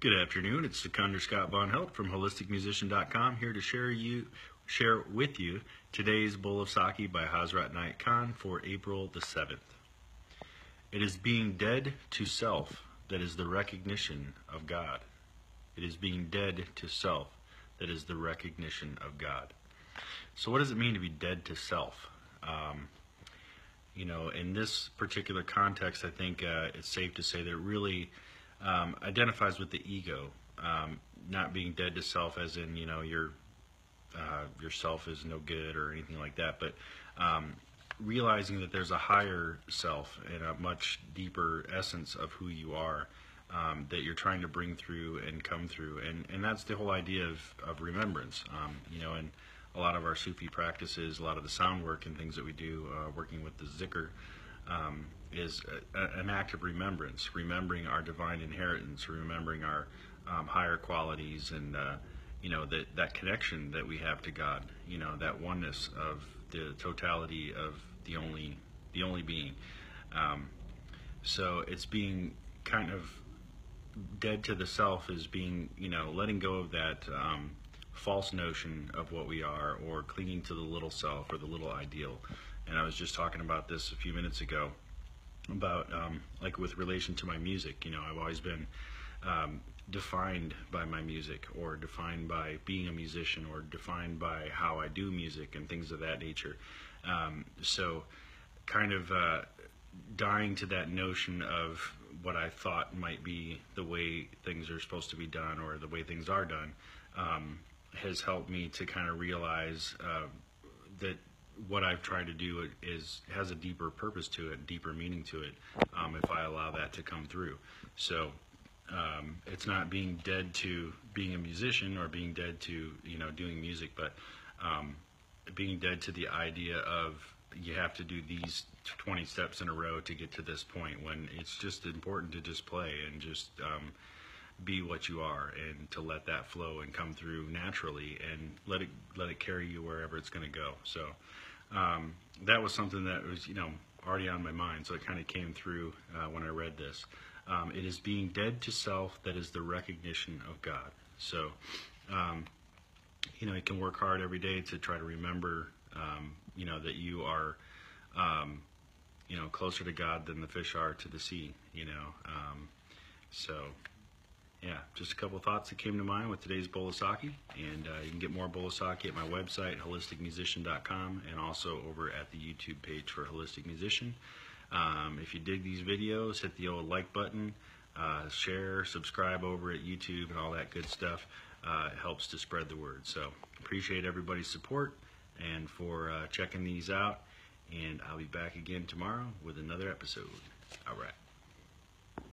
Good afternoon. It's Sikander Scott Von Helt from HolisticMusician.com here to share you share with you today's bowl of Saki by Hazrat Inayat Khan for April the 7th. It is being dead to self that is the recognition of God. It is being dead to self that is the recognition of God. So, what does it mean to be dead to self? Um, you know, in this particular context, I think uh, it's safe to say that really um, identifies with the ego, um, not being dead to self, as in you know your uh, yourself is no good or anything like that, but um, realizing that there's a higher self and a much deeper essence of who you are um, that you're trying to bring through and come through, and and that's the whole idea of of remembrance, um, you know, and a lot of our Sufi practices, a lot of the sound work and things that we do, uh, working with the zikr, um, is a, a, an act of remembrance, remembering our divine inheritance, remembering our um, higher qualities, and uh, you know that that connection that we have to God, you know that oneness of the totality of the only the only being. Um, so it's being kind of dead to the self is being you know letting go of that um, false notion of what we are or clinging to the little self or the little ideal. And I was just talking about this a few minutes ago about um, like with relation to my music. You know, I've always been um, defined by my music or defined by being a musician or defined by how I do music and things of that nature. Um, so, kind of uh, dying to that notion of what I thought might be the way things are supposed to be done or the way things are done um, has helped me to kind of realize uh, that what I've tried to do is has a deeper purpose to it, deeper meaning to it, um, if I allow that to come through. So um, it's not being dead to being a musician or being dead to you know doing music, but um, being dead to the idea of you have to do these 20 steps in a row to get to this point when it's just important to just play and just um, be what you are and to let that flow and come through naturally and let it let it carry you wherever it's going to go. So um, that was something that was you know already on my mind. So it kind of came through uh, when I read this. Um, it is being dead to self that is the recognition of God. So um, you know you can work hard every day to try to remember um, you know that you are um, you know closer to God than the fish are to the sea you know um, so yeah, just a couple thoughts that came to mind with today's of. And uh, you can get more of at my website, holisticmusician.com, and also over at the YouTube page for Holistic Musician. Um, if you dig these videos, hit the old like button, uh, share, subscribe over at YouTube, and all that good stuff. Uh, it helps to spread the word. So appreciate everybody's support and for uh, checking these out. And I'll be back again tomorrow with another episode. All right.